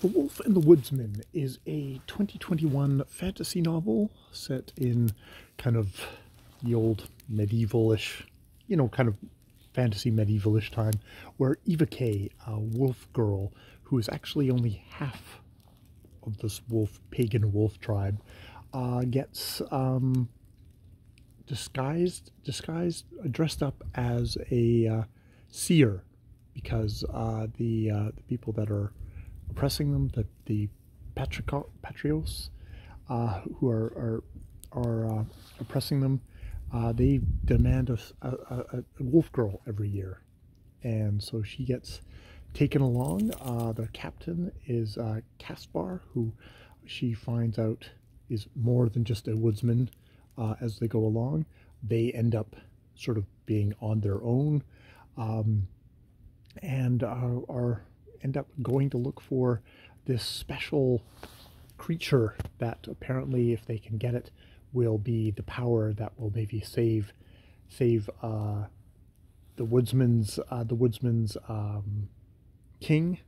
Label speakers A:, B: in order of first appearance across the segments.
A: The Wolf and the Woodsman is a 2021 fantasy novel set in kind of the old medievalish, you know, kind of fantasy medievalish time, where Évike, a wolf girl who is actually only half of this wolf, pagan wolf tribe, uh, gets um, disguised, disguised, dressed up as a uh, seer because uh, the uh, the people that are oppressing them, the the patrico- patrios uh, who are are, are uh, oppressing them, uh, they demand a, a, a, wolf girl every year, and so she gets taken along. Uh, the captain is uh, Caspar, who she finds out is more than just a woodsman. Uh, as they go along, they end up sort of being on their own, um, and are end up going to look for this special creature that apparently, if they can get it, will be the power that will maybe save save uh, the woodsman's uh, the woodsman's um, king,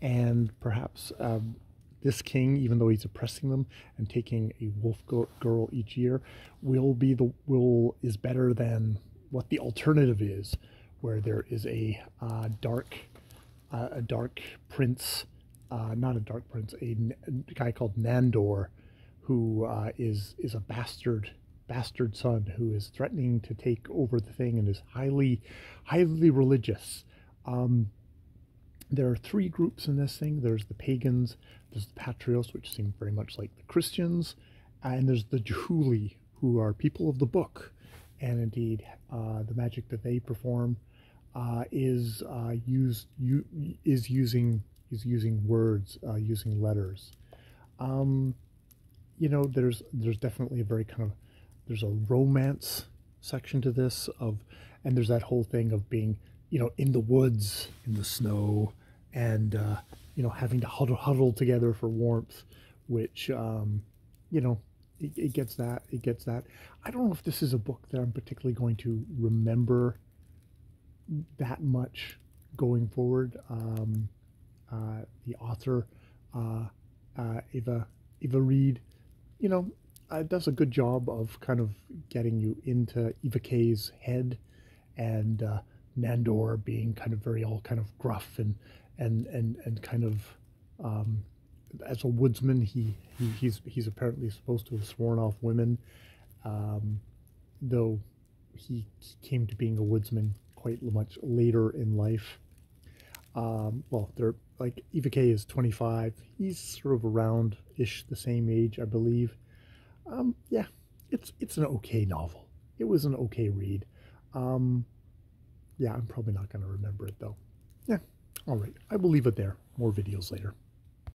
A: and perhaps um, this king, even though he's oppressing them and taking a wolf girl each year, will be the will is better than what the alternative is, where there is a uh, dark uh, a dark prince, uh, not a dark prince, a, a, guy called Nandor, who uh, is is a bastard bastard son who is threatening to take over the thing and is highly highly religious. Um, there are three groups in this thing. There's the pagans, there's the patrios, which seem very much like the Christians, and there's the Yehuli, who are people of the book, and indeed uh, the magic that they perform uh, is uh, used you, is using is using words, uh, using letters. Um, you know, there's there's definitely a very kind of there's a romance section to this of, and there's that whole thing of being you know in the woods in the snow and uh, you know having to huddle huddle together for warmth, which um, you know it, it gets that it gets that. I don't know if this is a book that I'm particularly going to remember that much going forward. Um, uh, the author, uh, uh, Eva Eva Reid, you know, uh, does a good job of kind of getting you into Évike's head, and uh, Nandor being kind of very all kind of gruff and and and and kind of um, as a woodsman, he, he he's he's apparently supposed to have sworn off women, um, though he came to being a woodsman quite much later in life. Um, well, they're like Évike is 25. He's sort of around ish the same age, I believe. Um, yeah, it's it's an okay novel. It was an okay read. Um, yeah, I'm probably not going to remember it though. Yeah, all right. I will leave it there. More videos later.